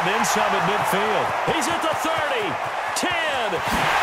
And then some at midfield. He's at the 30, 10,